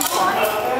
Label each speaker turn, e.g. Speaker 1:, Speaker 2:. Speaker 1: muy